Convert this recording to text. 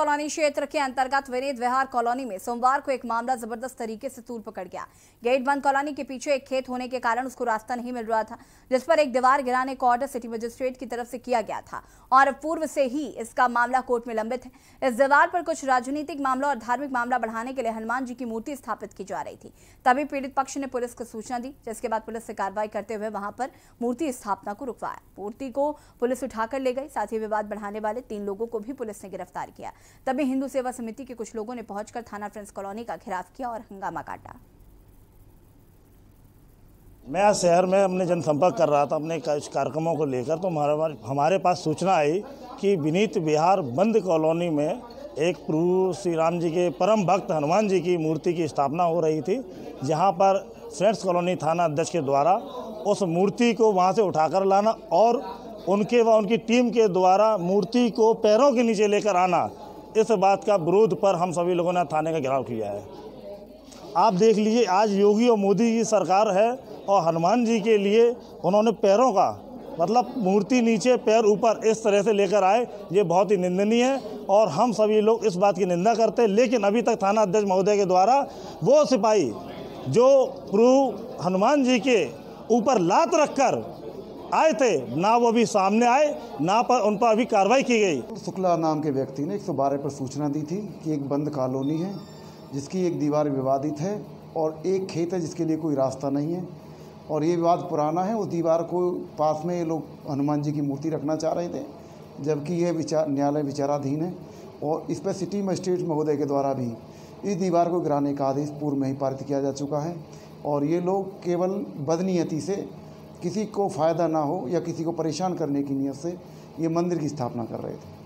Colony क्षेत्र के अंतर्गत विनीत विहार कॉलोनी में सोमवार को एक मामला ज़बरदस्त तरीके से तूल पकड़ गया। गेट बंद कॉलोनी के पीछे एक खेत होने के कारण उसको रास्ता नहीं मिल रहा था, जिस पर एक दीवार गिराने का ऑर्डर सिटी मजिस्ट्रेट की तरफ़ से किया गया था और पूर्व से ही इसका मामला कोर्ट में लंबित है। इस दीवार पर कुछ राजनीतिक मामला और धार्मिक मामला बढ़ाने के लिए हनुमान जी की मूर्ति स्थापित की जा रही थी। तभी पीड़ित पक्ष ने पुलिस को सूचना दी, जिसके बाद पुलिस से कार्रवाई करते हुए वहाँ पर मूर्ति स्थापना को रुकवाया। मूर्ति को पुलिस उठाकर ले गई, साथ ही विवाद बढ़ाने वाले तीन लोगों को भी पुलिस ने गिरफ़्तार किया। तभी हिंदू सेवा समिति के कुछ लोगों ने पहुंचकर थाना फ्रेंड्स कॉलोनी का घेराव किया और हंगामा काटा। मैं आज शहर में अपने जनसंपर्क कर रहा था, अपने कार्यक्रमों को लेकर तो हमारे हमारे पास सूचना आई कि विनीत बिहार बंद कॉलोनी में एक प्रभु श्री राम जी के परम भक्त हनुमान जी की मूर्ति की स्थापना हो रही थी, जहाँ पर फ्रेंड्स कॉलोनी थाना अध्यक्ष के द्वारा उस मूर्ति को वहाँ से उठाकर लाना और उनके व उनकी टीम के द्वारा मूर्ति को पैरों के नीचे लेकर आना इस बात का विरोध पर हम सभी लोगों ने थाने का घेराव किया है। आप देख लीजिए, आज योगी और मोदी की सरकार है और हनुमान जी के लिए उन्होंने पैरों का मतलब मूर्ति नीचे, पैर ऊपर इस तरह से लेकर आए। ये बहुत ही निंदनीय है और हम सभी लोग इस बात की निंदा करते हैं। लेकिन अभी तक थाना अध्यक्ष महोदय के द्वारा वो सिपाही जो प्रभु हनुमान जी के ऊपर लात रखकर आए थे, ना वो अभी सामने आए, ना पर उन पर अभी कार्रवाई की गई। शुक्ला नाम के व्यक्ति ने 112 पर सूचना दी थी कि एक बंद कॉलोनी है, जिसकी एक दीवार विवादित है और एक खेत है, जिसके लिए कोई रास्ता नहीं है। और ये विवाद पुराना है, उस दीवार को पास में ये लोग हनुमान जी की मूर्ति रखना चाह रहे थे, जबकि यह विचार, न्यायालय विचाराधीन है। और इस पर सिटी मजिस्ट्रेट महोदय के द्वारा भी इस दीवार को गिराने का आदेश पूर्व में ही पारित किया जा चुका है। और ये लोग केवल बदनीयति से किसी को फ़ायदा ना हो या किसी को परेशान करने की नीयत से ये मंदिर की स्थापना कर रहे थे।